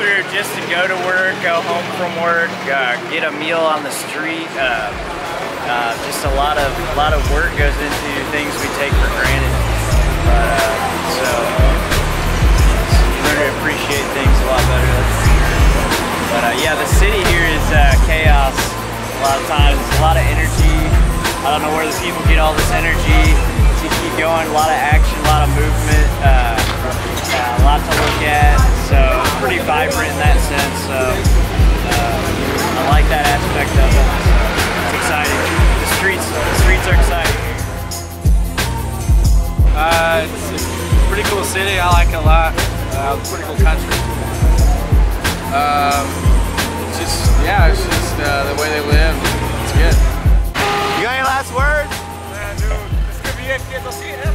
through just to go to work, go home from work, uh, get a meal on the street. Uh, uh, just a lot of a lot of work goes into things we take for granted. But, uh, so you learn to appreciate things a lot better. But uh, yeah, the city here is uh, chaos. A lot of times, a lot of energy. I don't know where the people get all this energy to keep going. A lot of action, a lot of movement. A lot to look at. So it's pretty vibrant in that sense. So uh, I like that aspect of it. So it's exciting. The streets, the streets are exciting. Uh, it's a pretty cool city. I like it a lot. Uh, pretty cool country. Um, it's just yeah, it's just uh, the way they live. It's good. You got any last words? Man, dude, it's gonna be it. Kids, I'll see you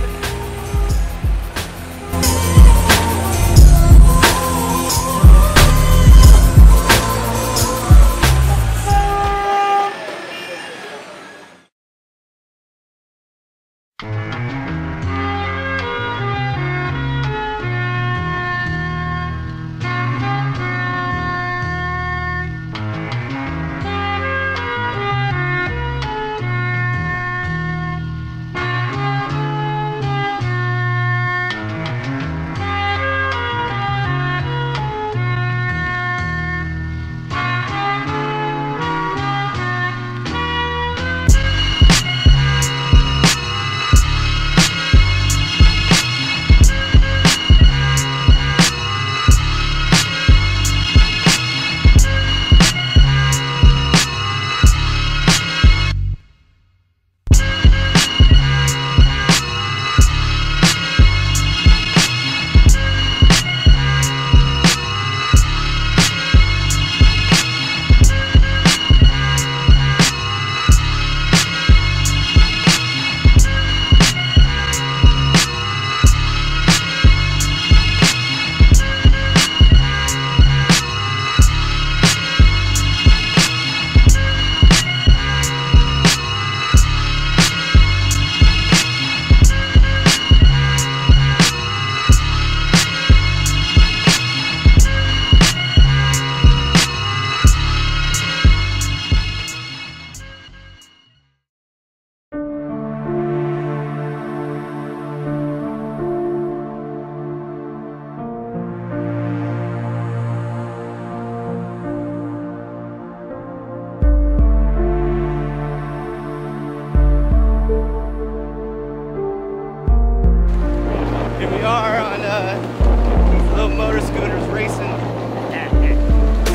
Here we are on uh, little motor scooters racing.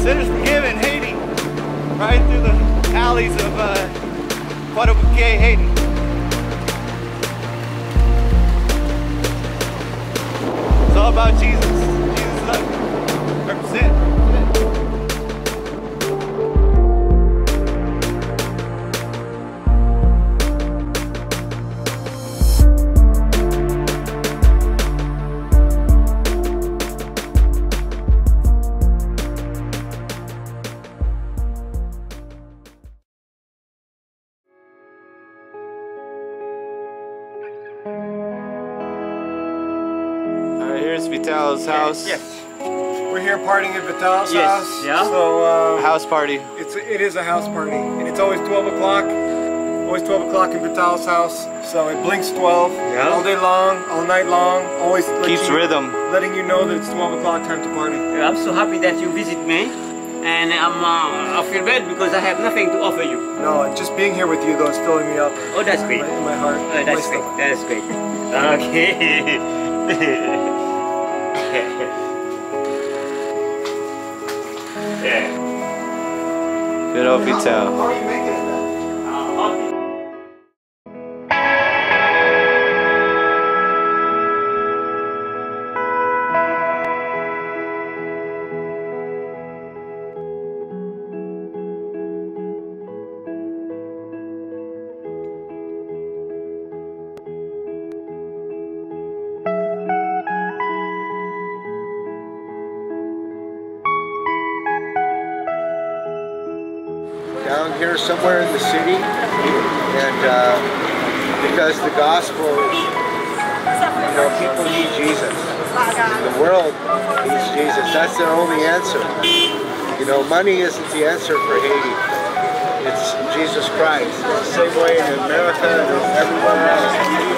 Sinners forgiven, Haiti. Right through the alleys of uh, Guadalupe, Haiti. Vital's house. Yes. We're here partying at Vital's Yes, house. yeah. So uh, House party. it's it is a house party, and it's always 12 o'clock. Always 12 o'clock in Vital's house. So it blinks 12 Yeah. all day long, all night long. Always let Keeps you- rhythm. letting you know that it's 12 o'clock time to party. I'm so happy that you visit me, and I'm, uh, I feel bad because I have nothing to offer you. No, just being here with you though is filling me up. Oh, that's in great. my, in my heart. Oh, my that's great. stomach. That's great. Okay. yeah. Good old Vital. Here somewhere in the city, and uh, because the gospel you know, people need Jesus. The world needs Jesus. That's their only answer. You know, money isn't the answer for Haiti. It's Jesus Christ. The same way in America and everywhere else.